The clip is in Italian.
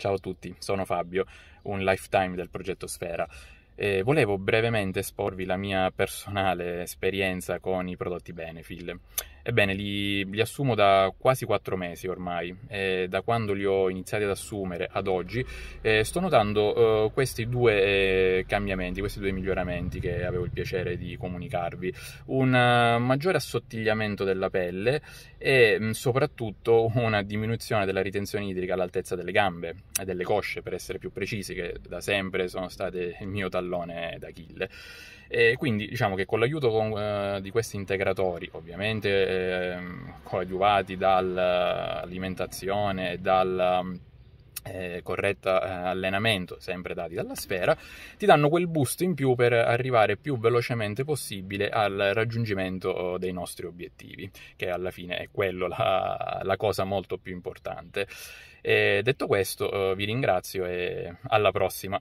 Ciao a tutti, sono Fabio, un lifetime del progetto Sfera. E volevo brevemente esporvi la mia personale esperienza con i prodotti Benefil. Ebbene, li, li, assumo da quasi quattro mesi ormai e da quando li ho iniziati ad assumere ad oggi eh, sto notando eh, questi due eh, cambiamenti, questi due miglioramenti che avevo il piacere di comunicarvi. Un uh, maggiore assottigliamento della pelle e mh, soprattutto una diminuzione della ritenzione idrica all'altezza delle gambe e delle cosce, per essere più precisi, che da sempre sono state il mio tallone d'Achille. E quindi diciamo che con l'aiuto con, eh, di questi integratori, ovviamente eh, coadiuvati dall'alimentazione e dal eh, corretto eh, allenamento, sempre dati dalla sfera, ti danno quel boost in più per arrivare più velocemente possibile al raggiungimento dei nostri obiettivi, che alla fine è quello la, la cosa molto più importante. E detto questo, eh, vi ringrazio e alla prossima.